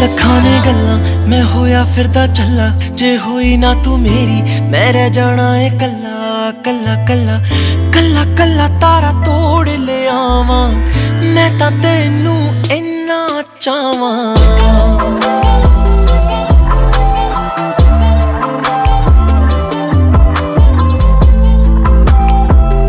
ਲੱਖਾਂ ਨੇ ਗੱਲਾਂ, ਮੈਂ ਹੋਇਆ ਫਿਰਦਾ ਚੱਲਾ ਜੇ ਹੋਈ ਨਾ ਤੂੰ ਮੇਰੀ, ਮੈਂ ਰਹਿ ਜਾਣਾ ਏ ਕੱਲਾ ਕੱਲਾ ਕੱਲਾ। ਕੱਲਾ ਕੱਲਾ ਤਾਰਾ ਤੋੜ ਲਿਆਵਾਂ, ਮੈਂ ਤਾਂ ਤੈਨੂੰ ਇੰਨਾ ਚਾਹਾਂ